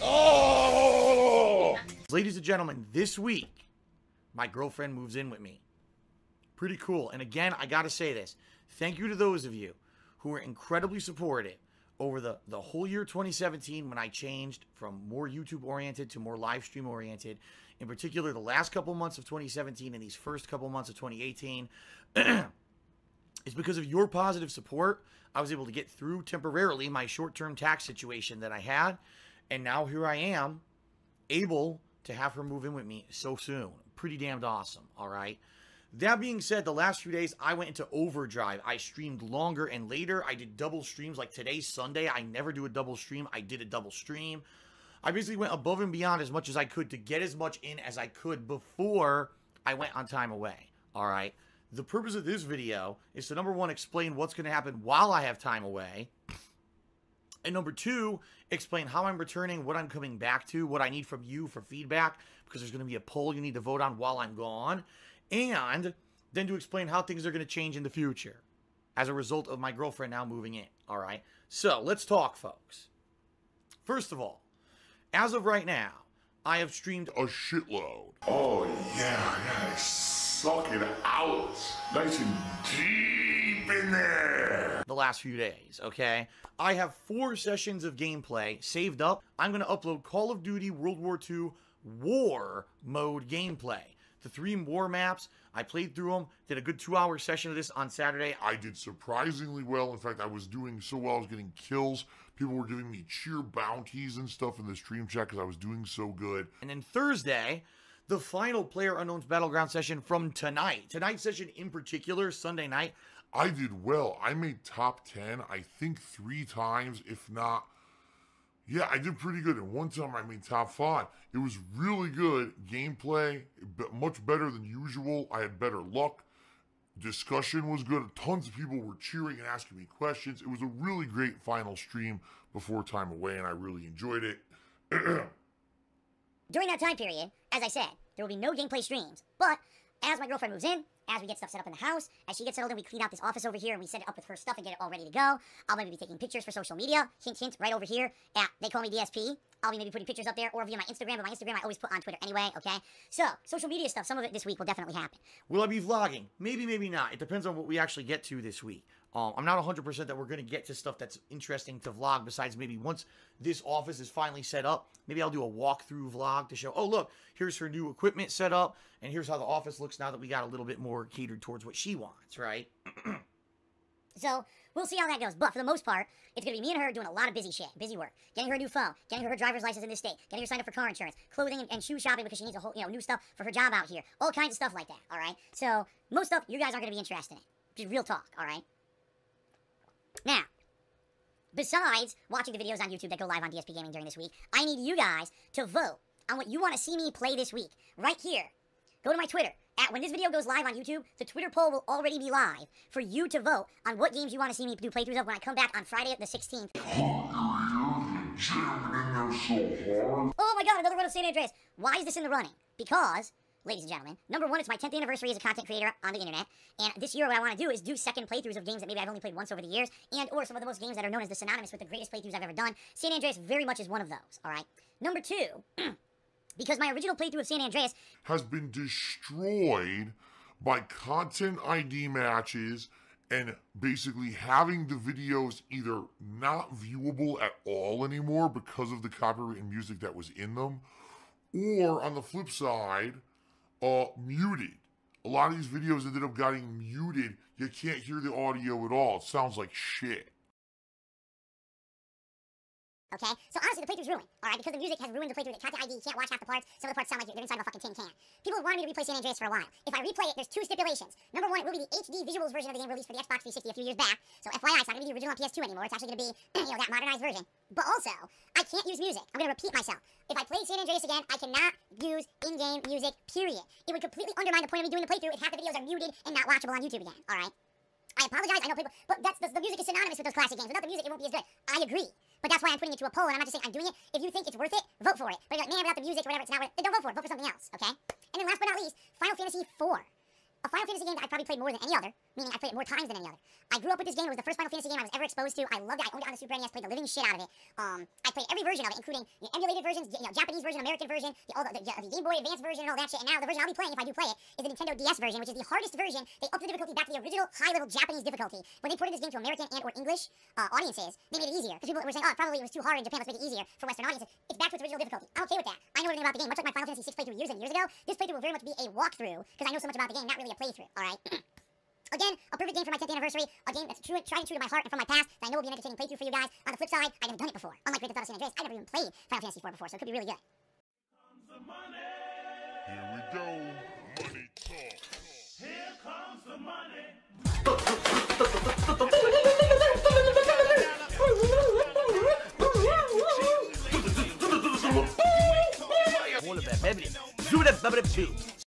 Oh! Ladies and gentlemen, this week, my girlfriend moves in with me. Pretty cool. And again, I got to say this. Thank you to those of you who were incredibly supportive over the, the whole year 2017 when I changed from more YouTube oriented to more live stream oriented. In particular, the last couple months of 2017 and these first couple months of 2018. it's because of your positive support I was able to get through temporarily my short term tax situation that I had. And now here I am, able to have her move in with me so soon. Pretty damned awesome, all right? That being said, the last few days I went into overdrive. I streamed longer and later. I did double streams like today's Sunday. I never do a double stream. I did a double stream. I basically went above and beyond as much as I could to get as much in as I could before I went on time away. All right. The purpose of this video is to number one, explain what's going to happen while I have time away. And number two, explain how I'm returning, what I'm coming back to, what I need from you for feedback, because there's going to be a poll you need to vote on while I'm gone. And then to explain how things are going to change in the future as a result of my girlfriend now moving in. All right. So let's talk, folks. First of all, as of right now, I have streamed a shitload. Oh, yeah, yeah, suck it out. Nice and deep in there. the last few days, okay? I have four sessions of gameplay saved up. I'm going to upload Call of Duty World War II War Mode gameplay. The three war maps, I played through them, did a good two hour session of this on Saturday. I did surprisingly well. In fact, I was doing so well, I was getting kills. People were giving me cheer bounties and stuff in the stream chat because I was doing so good. And then Thursday, the final Player Unknown's Battleground session from tonight. Tonight's session in particular, Sunday night, I did well. I made top 10, I think three times, if not. Yeah, I did pretty good. And one time I made top five. It was really good. Gameplay, but much better than usual. I had better luck. Discussion was good. Tons of people were cheering and asking me questions. It was a really great final stream before time away, and I really enjoyed it. During that time period, as I said, there will be no gameplay streams. But as my girlfriend moves in, as we get stuff set up in the house, as she gets settled in, we clean out this office over here and we set it up with her stuff and get it all ready to go. I'll maybe be taking pictures for social media. Hint, hint, right over here at They Call Me DSP. I'll be maybe putting pictures up there or via my Instagram, but my Instagram I always put on Twitter anyway, okay? So, social media stuff, some of it this week will definitely happen. Will I be vlogging? Maybe, maybe not. It depends on what we actually get to this week. Um, I'm not 100% that we're going to get to stuff that's interesting to vlog besides maybe once this office is finally set up, maybe I'll do a walkthrough vlog to show, oh, look, here's her new equipment set up, and here's how the office looks now that we got a little bit more catered towards what she wants, right? So we'll see how that goes. But for the most part, it's gonna be me and her doing a lot of busy shit, busy work, getting her a new phone, getting her her driver's license in this state, getting her signed up for car insurance, clothing and, and shoe shopping because she needs a whole, you know, new stuff for her job out here, all kinds of stuff like that. All right. So most stuff you guys aren't gonna be interested in. Just real talk. All right. Now, besides watching the videos on YouTube that go live on DSP Gaming during this week, I need you guys to vote on what you want to see me play this week. Right here. Go to my Twitter. At when this video goes live on YouTube, the Twitter poll will already be live for you to vote on what games you want to see me do playthroughs of when I come back on Friday the 16th. Oh my god, another run of San Andreas. Why is this in the running? Because, ladies and gentlemen, number one, it's my 10th anniversary as a content creator on the internet. And this year, what I want to do is do second playthroughs of games that maybe I've only played once over the years, and or some of the most games that are known as the synonymous with the greatest playthroughs I've ever done. San Andreas very much is one of those, alright? Number two, because my original playthrough of San Andreas has been destroyed by content ID matches and basically having the videos either not viewable at all anymore because of the copyright and music that was in them, or on the flip side, uh, muted. A lot of these videos ended up getting muted. You can't hear the audio at all. It sounds like shit. Okay? So honestly, the playthrough's ruined, alright? Because the music has ruined the playthrough. The content ID, you can't watch half the parts. Some of the parts sound like they're inside of a fucking tin can. People have wanted me to replay San Andreas for a while. If I replay it, there's two stipulations. Number one, it will be the HD visuals version of the game released for the Xbox 360 a few years back. So FYI, it's not going to be the original on PS2 anymore. It's actually going to be, you know, that modernized version. But also, I can't use music. I'm going to repeat myself. If I play San Andreas again, I cannot use in-game music, period. It would completely undermine the point of me doing the playthrough if half the videos are muted and not watchable on YouTube again, alright? I apologize. I know people, but that's the, the music is synonymous with those classic games. Without the music, it won't be as good. I agree, but that's why I'm putting it to a poll, and I'm not just saying I'm doing it. If you think it's worth it, vote for it. But you're like, man, without the music, or whatever, it's not worth it. Don't vote for it. Vote for something else. Okay. And then last but not least, Final Fantasy IV. A Final Fantasy game that I probably played more than any other, meaning I played it more times than any other. I grew up with this game. It was the first Final Fantasy game I was ever exposed to. I loved it. I owned it on the Super NES, played the living shit out of it. Um, I played every version of it, including the emulated versions, you know, Japanese version, American version, the, all the, the, the Game Boy Advance version, and all that shit. And now the version I'll be playing, if I do play it, is the Nintendo DS version, which is the hardest version. They upped the difficulty back to the original high-level Japanese difficulty. When they ported this game to American and or English uh, audiences, they made it easier. Because people were saying, oh, probably it was too hard in Japan, let's make it easier for Western audiences. It's back to its original difficulty. I'm okay with that. I know everything about the game. Much like my Final Fantasy VI playthrough years and years ago, this playthrough will very much be a walkthrough, because I know so much about the game, not really a playthrough, alright? Again, a perfect game for my 10th anniversary, a game that's true, tried and true to my heart and from my past that I know will be an entertaining playthrough for you guys. On the flip side, I've never done it before. Unlike Grand Theft Auto San Andreas, I've never even played Final Fantasy IV before, so it could be really good. Here we go. Money talk. Here comes the money. All of that, baby. Do that, baby, do.